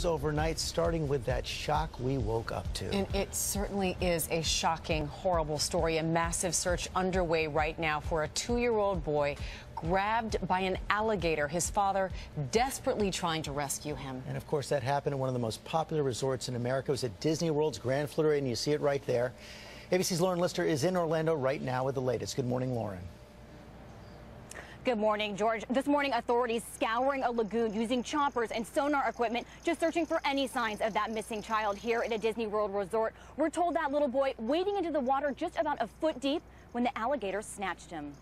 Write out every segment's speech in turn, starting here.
news overnight, starting with that shock we woke up to. And it certainly is a shocking, horrible story. A massive search underway right now for a two year old boy grabbed by an alligator. His father desperately trying to rescue him. And of course, that happened at one of the most popular resorts in America. It was at Disney World's Grand Floridian. You see it right there. ABC's Lauren Lyster is in Orlando right now with the latest. Good morning, Lauren. Good morning, George. This morning, authorities scouring a lagoon using choppers and sonar equipment, just searching for any signs of that missing child here at a Disney World resort. We're told that little boy wading into the water just about a foot deep when the alligator snatched him.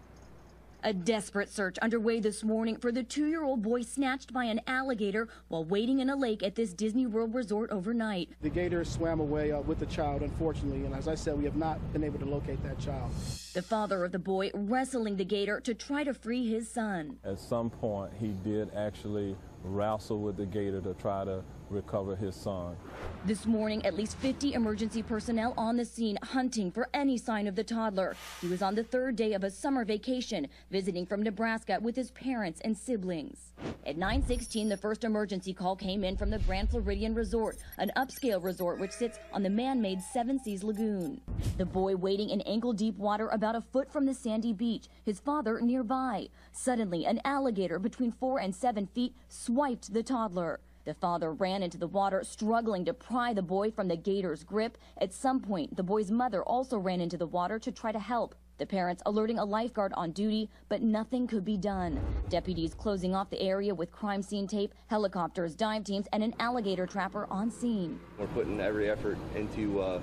A desperate search underway this morning for the two year old boy snatched by an alligator while wading in a lake at this Disney World resort overnight. The gator swam away uh, with the child, unfortunately, and as I said, we have not been able to locate that child. The father of the boy wrestling the gator to try to free his son. At some point, he did actually wrestle with the gator to try to recover his son. This morning, at least 50 emergency personnel on the scene hunting for any sign of the toddler. He was on the third day of a summer vacation, visiting from Nebraska with his parents and siblings. At 9:16, the first emergency call came in from the Grand Floridian Resort, an upscale resort which sits on the man-made Seven Seas Lagoon. The boy wading in ankle-deep water about a foot from the sandy beach, his father nearby. Suddenly, an alligator between four and seven feet swiped the toddler. The father ran into the water, struggling to pry the boy from the gator's grip. At some point, the boy's mother also ran into the water to try to help. The parents alerting a lifeguard on duty, but nothing could be done. Deputies closing off the area with crime scene tape, helicopters, dive teams, and an alligator trapper on scene. We're putting every effort into uh,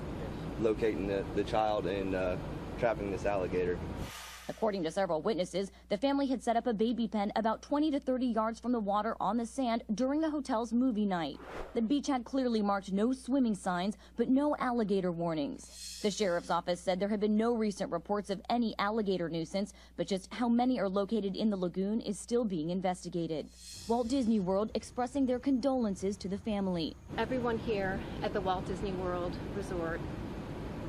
locating the, the child and uh, trapping this alligator. According to several witnesses, the family had set up a baby pen about 20 to 30 yards from the water on the sand during the hotel's movie night. The beach had clearly marked no swimming signs, but no alligator warnings. The sheriff's office said there had been no recent reports of any alligator nuisance, but just how many are located in the lagoon is still being investigated. Walt Disney World expressing their condolences to the family. Everyone here at the Walt Disney World Resort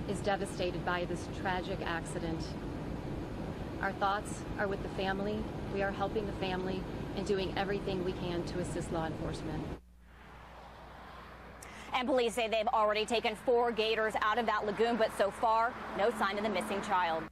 is devastated by this tragic accident our thoughts are with the family. We are helping the family and doing everything we can to assist law enforcement. And police say they've already taken four gators out of that lagoon, but so far, no sign of the missing child.